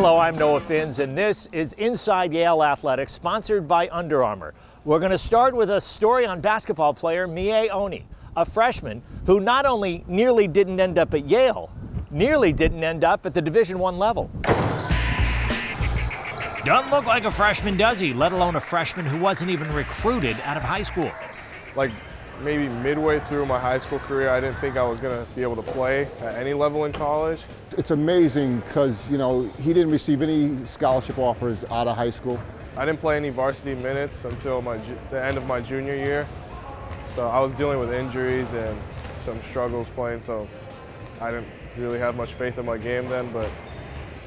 Hello, I'm Noah Finz, and this is Inside Yale Athletics, sponsored by Under Armour. We're going to start with a story on basketball player Miye Oni, a freshman who not only nearly didn't end up at Yale, nearly didn't end up at the Division One level. Doesn't look like a freshman, does he? Let alone a freshman who wasn't even recruited out of high school. Like maybe midway through my high school career, I didn't think I was going to be able to play at any level in college. It's amazing because, you know, he didn't receive any scholarship offers out of high school. I didn't play any varsity minutes until my, the end of my junior year. So I was dealing with injuries and some struggles playing, so I didn't really have much faith in my game then, but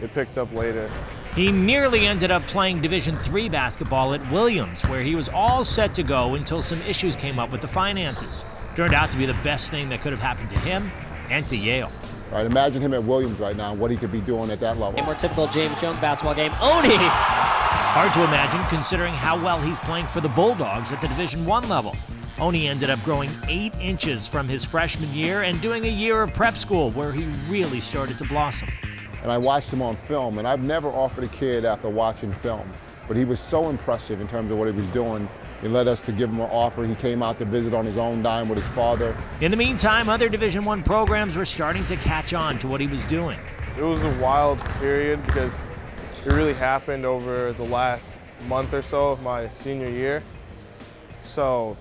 it picked up later. He nearly ended up playing Division III basketball at Williams, where he was all set to go until some issues came up with the finances. Turned out to be the best thing that could have happened to him and to Yale. All right, imagine him at Williams right now, what he could be doing at that level. A more typical James Jones basketball game. Oni! Hard to imagine considering how well he's playing for the Bulldogs at the Division One level. Oni ended up growing eight inches from his freshman year and doing a year of prep school where he really started to blossom and I watched him on film, and I've never offered a kid after watching film, but he was so impressive in terms of what he was doing. It led us to give him an offer. He came out to visit on his own dime with his father. In the meantime, other Division One programs were starting to catch on to what he was doing. It was a wild period because it really happened over the last month or so of my senior year. So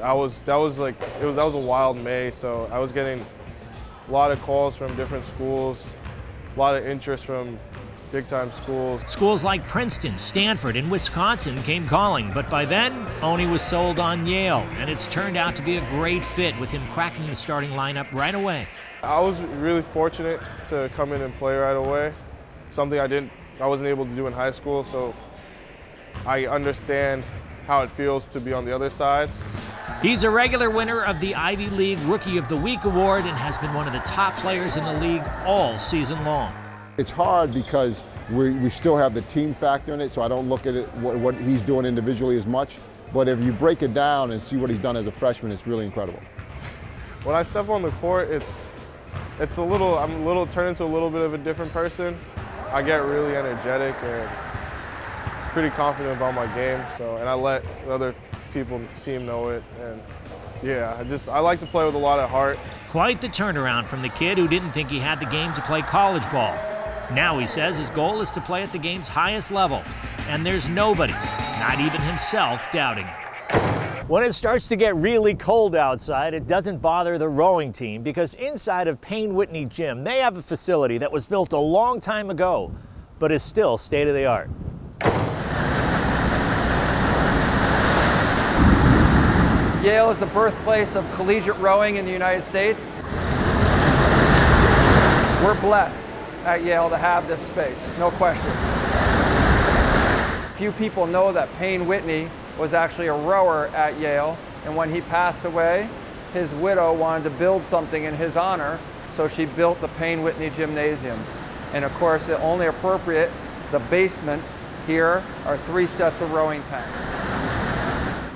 I was that was like it was that was a wild May. So I was getting a lot of calls from different schools a lot of interest from big time schools. Schools like Princeton, Stanford, and Wisconsin came calling, but by then, Oni was sold on Yale, and it's turned out to be a great fit with him cracking the starting lineup right away. I was really fortunate to come in and play right away, something I didn't, I wasn't able to do in high school, so I understand how it feels to be on the other side. He's a regular winner of the Ivy League Rookie of the Week award and has been one of the top players in the league all season long. It's hard because we, we still have the team factor in it, so I don't look at it what, what he's doing individually as much. But if you break it down and see what he's done as a freshman, it's really incredible. When I step on the court, it's it's a little I'm a little turned into a little bit of a different person. I get really energetic and pretty confident about my game. So and I let other people team know it. And yeah, I just I like to play with a lot of heart. Quite the turnaround from the kid who didn't think he had the game to play college ball. Now he says his goal is to play at the game's highest level, and there's nobody, not even himself, doubting it. When it starts to get really cold outside, it doesn't bother the rowing team because inside of Payne Whitney Gym, they have a facility that was built a long time ago, but is still state of the art. Yale is the birthplace of collegiate rowing in the United States. We're blessed at Yale to have this space, no question. Few people know that Payne Whitney was actually a rower at Yale, and when he passed away, his widow wanted to build something in his honor, so she built the Payne Whitney Gymnasium. And of course, the only appropriate, the basement here are three sets of rowing tanks.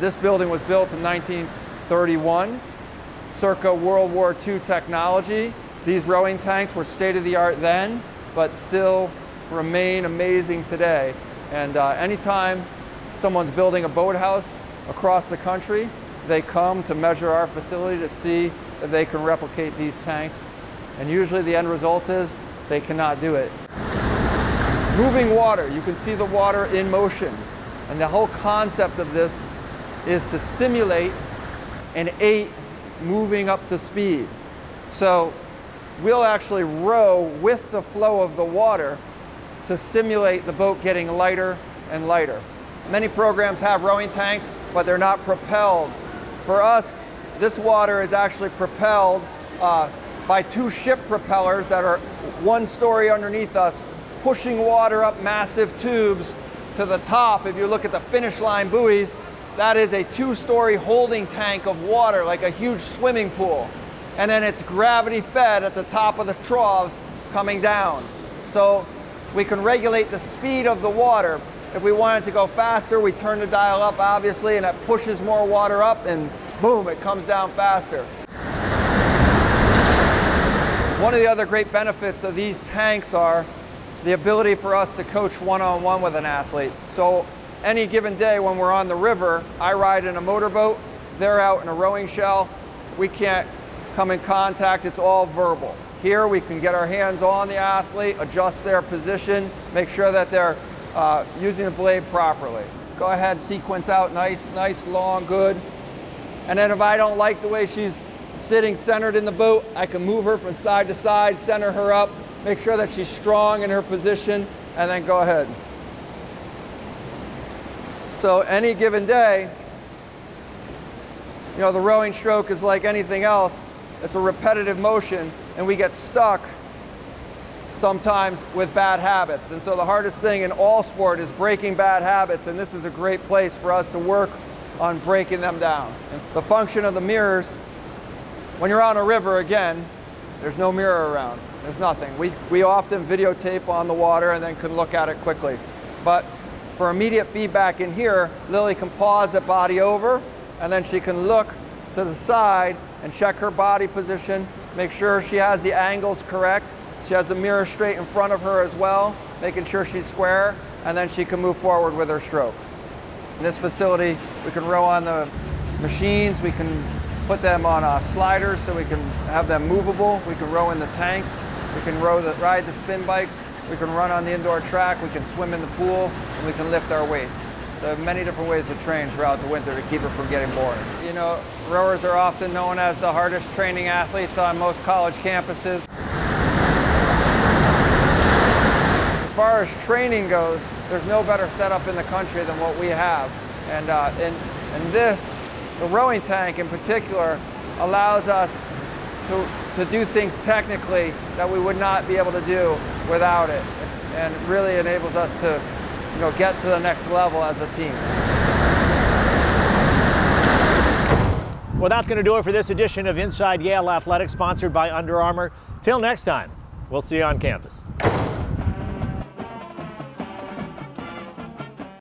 This building was built in 1931, circa World War II technology. These rowing tanks were state-of-the-art then, but still remain amazing today. And uh, anytime someone's building a boathouse across the country, they come to measure our facility to see if they can replicate these tanks. And usually the end result is they cannot do it. Moving water, you can see the water in motion. And the whole concept of this is to simulate an eight moving up to speed. So we'll actually row with the flow of the water to simulate the boat getting lighter and lighter. Many programs have rowing tanks, but they're not propelled. For us, this water is actually propelled uh, by two ship propellers that are one story underneath us, pushing water up massive tubes to the top. If you look at the finish line buoys, that is a two-story holding tank of water, like a huge swimming pool. And then it's gravity fed at the top of the troughs coming down. So we can regulate the speed of the water. If we want it to go faster, we turn the dial up, obviously, and that pushes more water up, and boom, it comes down faster. One of the other great benefits of these tanks are the ability for us to coach one-on-one with an athlete. So any given day when we're on the river, I ride in a motorboat, they're out in a rowing shell, we can't come in contact, it's all verbal. Here we can get our hands on the athlete, adjust their position, make sure that they're uh, using the blade properly. Go ahead, sequence out nice, nice, long, good. And then if I don't like the way she's sitting centered in the boat, I can move her from side to side, center her up, make sure that she's strong in her position, and then go ahead. So any given day, you know, the rowing stroke is like anything else. It's a repetitive motion, and we get stuck sometimes with bad habits. And so the hardest thing in all sport is breaking bad habits, and this is a great place for us to work on breaking them down. And the function of the mirrors, when you're on a river, again, there's no mirror around. There's nothing. We, we often videotape on the water and then can look at it quickly. But for immediate feedback in here, Lily can pause at body over, and then she can look to the side and check her body position, make sure she has the angles correct. She has the mirror straight in front of her as well, making sure she's square, and then she can move forward with her stroke. In this facility, we can row on the machines, we can put them on uh, sliders so we can have them movable, we can row in the tanks, we can row the, ride the spin bikes, we can run on the indoor track, we can swim in the pool, and we can lift our weights. There are many different ways to train throughout the winter to keep it from getting boring. You know, rowers are often known as the hardest training athletes on most college campuses. As far as training goes, there's no better setup in the country than what we have. And, uh, and, and this, the rowing tank in particular, allows us to, to do things technically that we would not be able to do without it. And really enables us to you know, get to the next level as a team. Well, that's going to do it for this edition of Inside Yale Athletics, sponsored by Under Armour. Till next time, we'll see you on campus.